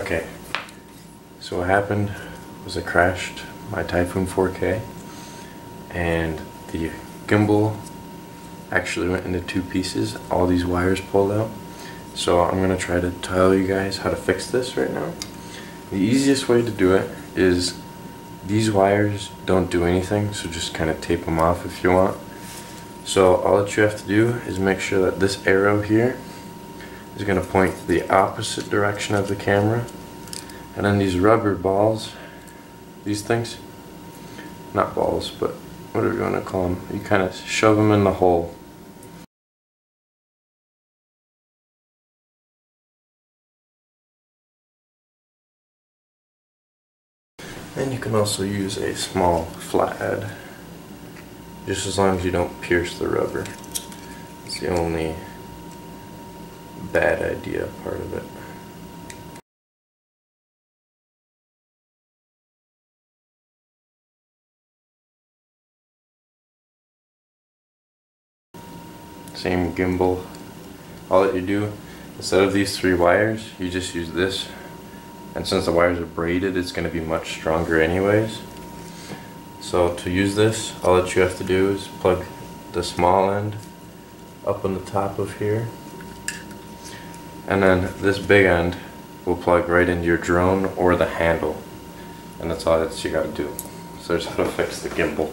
Okay, so what happened was I crashed my Typhoon 4K and the gimbal actually went into two pieces. All these wires pulled out. So I'm going to try to tell you guys how to fix this right now. The easiest way to do it is these wires don't do anything so just kind of tape them off if you want. So all that you have to do is make sure that this arrow here is going to point the opposite direction of the camera. And then these rubber balls these things not balls but whatever you want to call them you kind of shove them in the hole. And you can also use a small flathead just as long as you don't pierce the rubber. It's the only bad idea part of it. Same gimbal. All that you do, instead of these three wires, you just use this. And since the wires are braided, it's going to be much stronger anyways. So to use this, all that you have to do is plug the small end up on the top of here and then this big end will plug right into your drone or the handle. And that's all that you gotta do. So there's how to fix the gimbal.